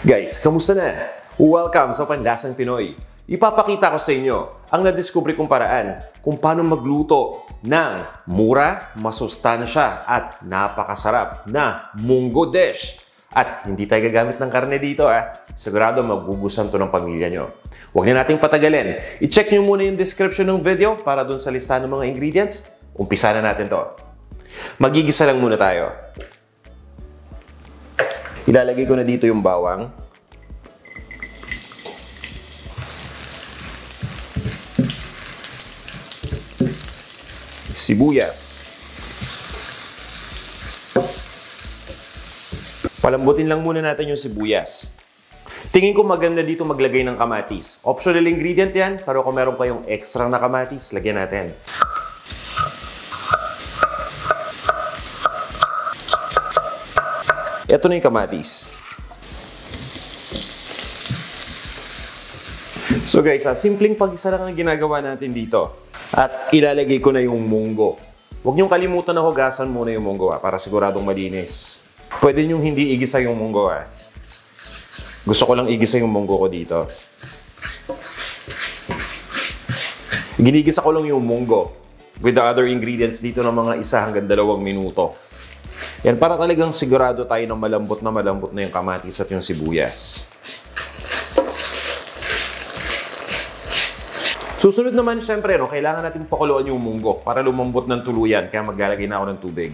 Guys, kamusta na? Welcome sa Panlasang Pinoy. Ipapakita ko sa inyo ang nadiskubre kong paraan kung paano magluto ng mura, masustansya at napakasarap na munggo dish. At hindi tayo gagamit ng karne dito ah. Sigurado magugustuhan to ng pamilya nyo. Huwag na nating patagalin. I-check nyo muna yung description ng video para dun sa listahan ng mga ingredients. Umpisa na natin to. Magigisa lang muna tayo. Ilalagay ko na dito yung bawang. Sibuyas. Palambutin lang muna natin yung sibuyas. Tingin ko maganda dito maglagay ng kamatis. Optional ingredient yan, pero kung meron kayong extra na kamatis, lagyan natin. Ito na yung kamatis. So guys, ah, simpleng pag-isa lang ang ginagawa natin dito. At ilalagay ko na yung munggo. Huwag niyong kalimutan na hugasan muna yung munggo ah, para siguradong malinis. Pwede niyong hindi igisa yung munggo ah. Gusto ko lang igisa yung munggo ko dito. Ginigisa ko lang yung munggo with the other ingredients dito ng mga isa hanggang dalawang minuto. Yan, para talagang sigurado tayo na malambot na malambot na yung kamatis at yung sibuyas. Susunod naman, syempre, no, kailangan natin pakuluan yung munggo para lumambot ng tuluyan. Kaya maglalagay na ako ng tubig.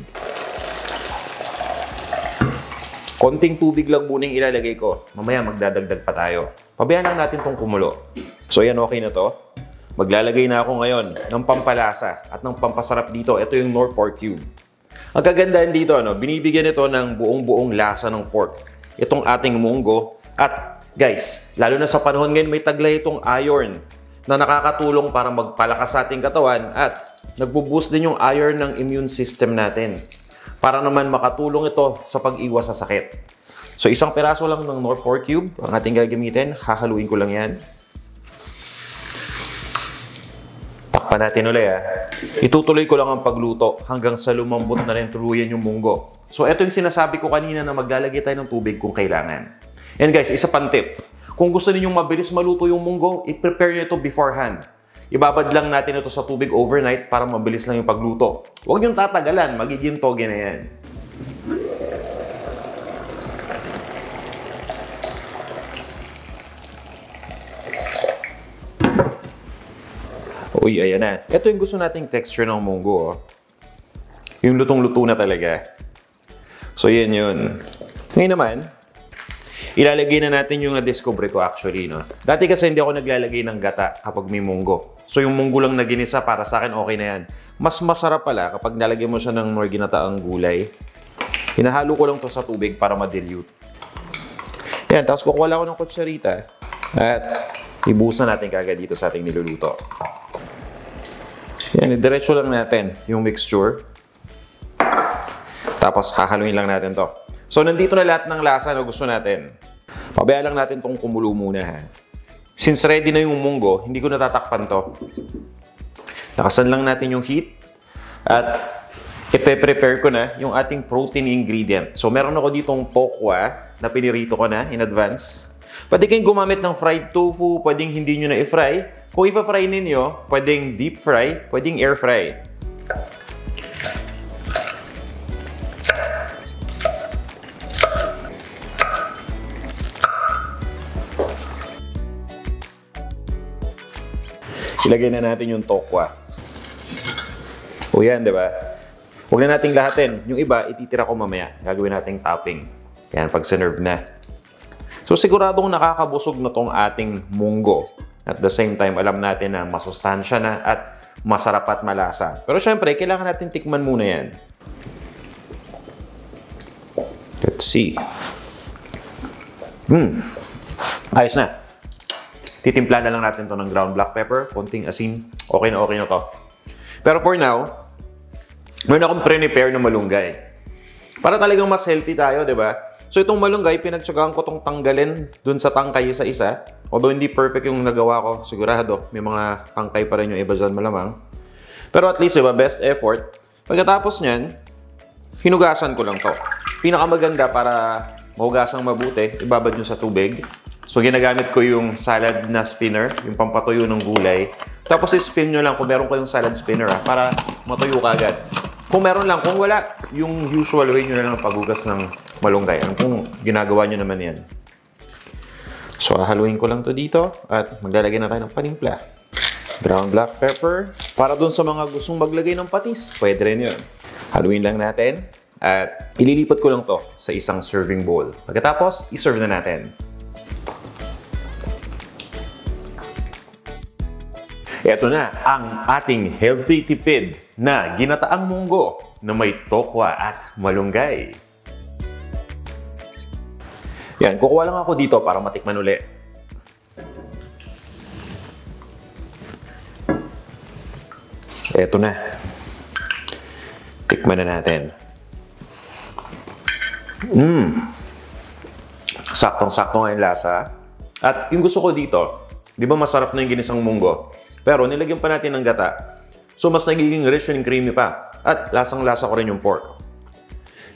Konting tubig lang muna ilalagay ko. Mamaya magdadagdag pa tayo. Pabayaan lang natin tong kumulo. So yan, okay na to. Maglalagay na ako ngayon ng pampalasa at ng pampasarap dito. Ito yung Nor Pork Cube. Ang kagandahan dito, ano, binibigyan ito ng buong-buong lasa ng pork. Itong ating munggo. At guys, lalo na sa panahon ngayon, may taglay itong iron na nakakatulong para magpalakas sa ating katawan at nagbo-boost din yung iron ng immune system natin para naman makatulong ito sa pag-iwas sa sakit. So isang peraso lang ng Nor Pork Cube ang ating gagamitin. Hahaluin ko lang yan. Takpan natin ulit ah. Itutuloy ko lang ang pagluto hanggang sa lumambot na rin tuluyan yung munggo. So ito yung sinasabi ko kanina na maglalagay tayo ng tubig kung kailangan. And guys, isa pang tip. Kung gusto ninyong mabilis maluto yung munggo, i-prepare nyo ito beforehand. Ibabad lang natin ito sa tubig overnight para mabilis lang yung pagluto. Huwag niyong tatagalan, magiging toge na yan. Uy, ayan na. Ito yung gusto nating texture ng munggo. Oh. Yung lutong-luto na talaga. So, yan yun. Ngayon naman, ilalagay na natin yung na-discover ko actually. No? Dati kasi hindi ako naglalagay ng gata kapag may munggo. So, yung munggo lang na ginisa, para sa akin, okay na yan. Mas masarap pala kapag nalagay mo siya ng more ginataang gulay. Hinahalo ko lang to sa tubig para ma-dilute. Yan, tapos kukuha lang ako ng kutsarita. At ibusan natin kagad dito sa ating niluluto. Yan, diretso lang natin yung mixture. Tapos hahaluin lang natin to. So, nandito na lahat ng lasa na gusto natin. Pabayaan lang natin tong kumulo muna ha. Since ready na yung munggo, hindi ko natatakpan to. Nakasan lang natin yung heat. At ipe-prepare ko na yung ating protein ingredient. So, meron ako ditong tokwa na pinirito ko na in advance. Pwede kayong gumamit ng fried tofu, pwedeng hindi nyo na i-fry. Kung ipa-fry ninyo, pwedeng deep fry, pwedeng air fry. Ilagay na natin yung tokwa. O yan, di ba? Huwag na nating lahatin. Yung iba, ititira ko mamaya. Gagawin nating topping. Yan, pag sinerve na. So, siguradong nakakabusog na tong ating munggo. At the same time, alam natin na masustansya na at masarap at malasa. Pero syempre, kailangan natin tikman muna yan. Let's see. Hmm. Ayos na. Titimpla na lang natin to ng ground black pepper, konting asin. Okay na okay na to. Pero for now, meron akong pre-prepare na malunggay. Para talagang mas healthy tayo, di ba? So itong malunggay, pinagtsagaan ko tong tanggalin dun sa tangkay sa isa. Although hindi perfect yung nagawa ko, sigurado may mga tangkay pa rin yung iba dyan malamang. Pero at least, diba, best effort. Pagkatapos niyan, hinugasan ko lang to. Pinakamaganda para mahugasang mabuti, ibabad nyo sa tubig. So, ginagamit ko yung salad na spinner, yung pampatuyo ng gulay. Tapos, spin nyo lang kung meron kayong salad spinner ha, para matuyo ka agad. Kung meron lang, kung wala, yung usual way nyo na lang paghugas ng malunggay. Ano kung ginagawa nyo naman yan. So, haluin ko lang to dito at maglalagay na tayo ng panimpla. Brown black pepper. Para dun sa mga gustong maglagay ng patis, pwede rin yun. Haluin lang natin at ililipat ko lang to sa isang serving bowl. Pagkatapos, iserve na natin. Ito na ang ating healthy tipid na ginataang munggo na may tokwa at malunggay. Yan, kukuha lang ako dito para matikman uli. Ito na. Tikman na natin. Mmm. Saktong-sakto nga yung lasa. At yung gusto ko dito, di ba masarap na yung ginisang munggo? Pero nilagyan pa natin ng gata. So mas nagiging rich and creamy pa. At lasang-lasa ko rin yung pork.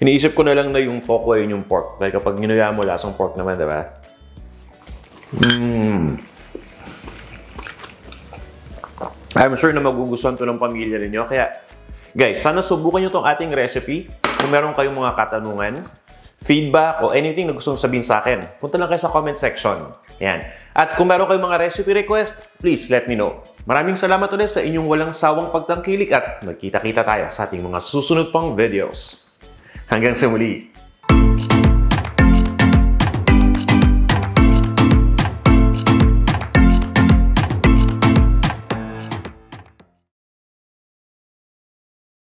Iniisip ko na lang na yung tokwa yun yung pork. Dahil kapag ginuya mo, lasang pork naman, di ba? Mmm. I'm sure na magugustuhan to ng pamilya ninyo. Kaya, guys, sana subukan nyo tong ating recipe. Kung meron kayong mga katanungan, feedback, o anything na gustong sabihin sa akin, punta lang kayo sa comment section. Yan. At kung meron kayong mga recipe request, please let me know. Maraming salamat ulit sa inyong walang sawang pagtangkilik at magkita-kita tayo sa ating mga susunod pang videos. hanggang sa muli.